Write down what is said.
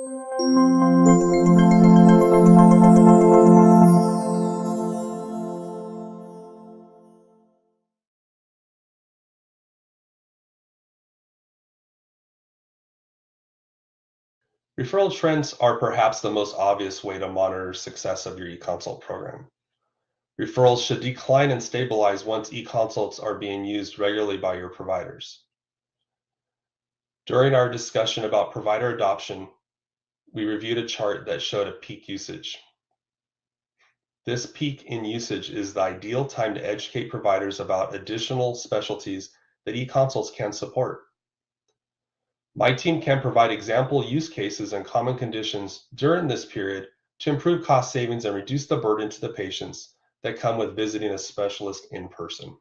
Referral trends are perhaps the most obvious way to monitor success of your eConsult program. Referrals should decline and stabilize once eConsults are being used regularly by your providers. During our discussion about provider adoption, we reviewed a chart that showed a peak usage. This peak in usage is the ideal time to educate providers about additional specialties that eConsults can support. My team can provide example use cases and common conditions during this period to improve cost savings and reduce the burden to the patients that come with visiting a specialist in person.